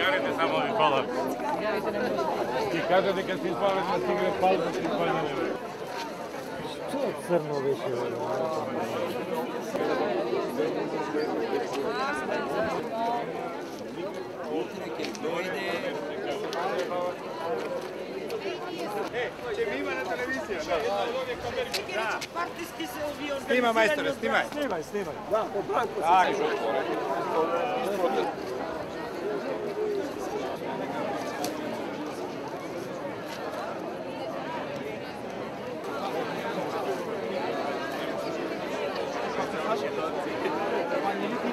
цигарите само ви палат. Ти кажа дека си испален на cigarette пал, да си на небе. Тоа црно беше. Снима, мајсторе, снимај. Снимај, снимај. 私は。